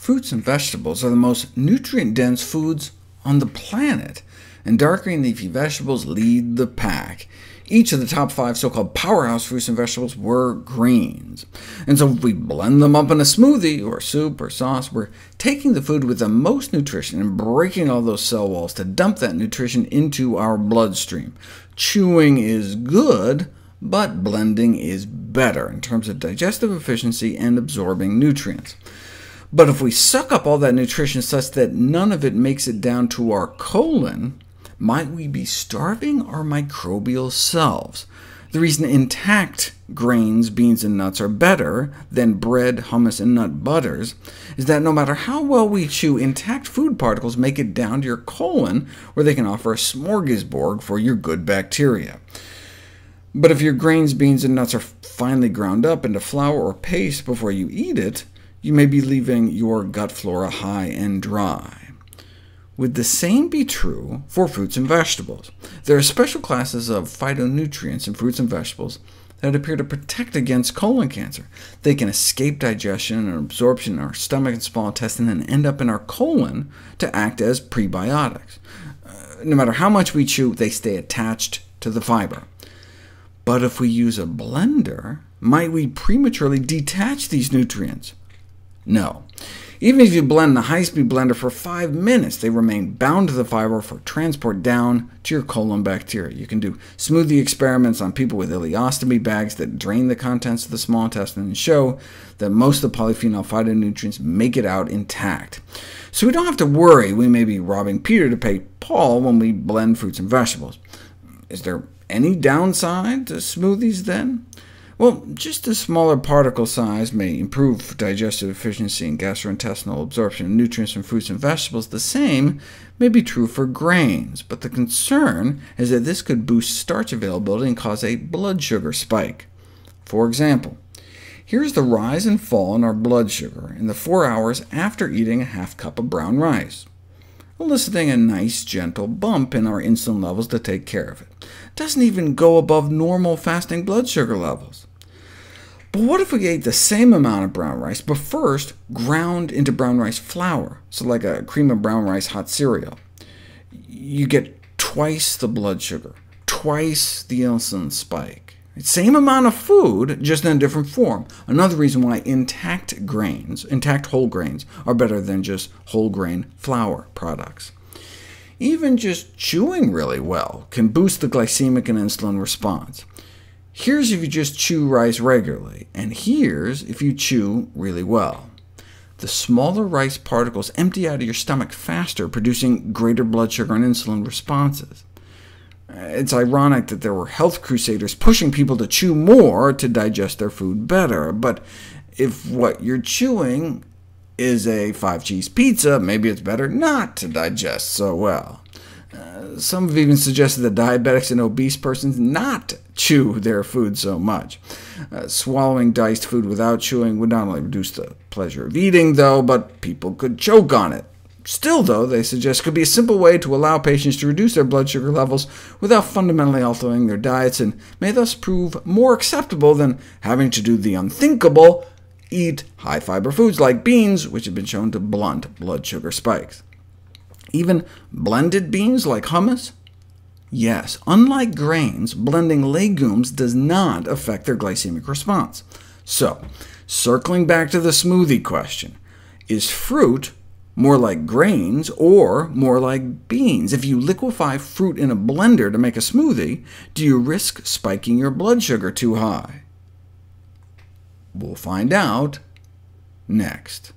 Fruits and vegetables are the most nutrient-dense foods on the planet, and dark green leafy vegetables lead the pack. Each of the top five so-called powerhouse fruits and vegetables were greens. And so if we blend them up in a smoothie, or soup, or sauce, we're taking the food with the most nutrition and breaking all those cell walls to dump that nutrition into our bloodstream. Chewing is good, but blending is better in terms of digestive efficiency and absorbing nutrients. But if we suck up all that nutrition such that none of it makes it down to our colon, might we be starving our microbial selves? The reason intact grains, beans, and nuts are better than bread, hummus, and nut butters is that no matter how well we chew, intact food particles make it down to your colon, where they can offer a smorgasbord for your good bacteria. But if your grains, beans, and nuts are finely ground up into flour or paste before you eat it, you may be leaving your gut flora high and dry. Would the same be true for fruits and vegetables? There are special classes of phytonutrients in fruits and vegetables that appear to protect against colon cancer. They can escape digestion and absorption in our stomach and small intestine and end up in our colon to act as prebiotics. Uh, no matter how much we chew, they stay attached to the fiber. But if we use a blender, might we prematurely detach these nutrients? No. Even if you blend in a high-speed blender for 5 minutes, they remain bound to the fiber for transport down to your colon bacteria. You can do smoothie experiments on people with ileostomy bags that drain the contents of the small intestine and show that most of the polyphenol phytonutrients make it out intact. So we don't have to worry we may be robbing Peter to pay Paul when we blend fruits and vegetables. Is there any downside to smoothies then? Well, just a smaller particle size may improve digestive efficiency and gastrointestinal absorption of nutrients from fruits and vegetables. The same may be true for grains, but the concern is that this could boost starch availability and cause a blood sugar spike. For example, here's the rise and fall in our blood sugar in the four hours after eating a half cup of brown rice eliciting a nice, gentle bump in our insulin levels to take care of it. Doesn't even go above normal fasting blood sugar levels. But what if we ate the same amount of brown rice, but first ground into brown rice flour, so like a cream of brown rice hot cereal? You get twice the blood sugar, twice the insulin spike. Same amount of food, just in a different form. Another reason why intact grains, intact whole grains, are better than just whole grain flour products. Even just chewing really well can boost the glycemic and insulin response. Here's if you just chew rice regularly, and here's if you chew really well. The smaller rice particles empty out of your stomach faster, producing greater blood sugar and insulin responses. It's ironic that there were health crusaders pushing people to chew more to digest their food better, but if what you're chewing is a five-cheese pizza, maybe it's better not to digest so well. Some have even suggested that diabetics and obese persons not chew their food so much. Uh, swallowing diced food without chewing would not only reduce the pleasure of eating, though, but people could choke on it. Still, though, they suggest could be a simple way to allow patients to reduce their blood sugar levels without fundamentally altering their diets, and may thus prove more acceptable than having to do the unthinkable, eat high-fiber foods like beans, which have been shown to blunt blood sugar spikes. Even blended beans like hummus? Yes, unlike grains, blending legumes does not affect their glycemic response. So, circling back to the smoothie question, is fruit more like grains, or more like beans. If you liquefy fruit in a blender to make a smoothie, do you risk spiking your blood sugar too high? We'll find out next.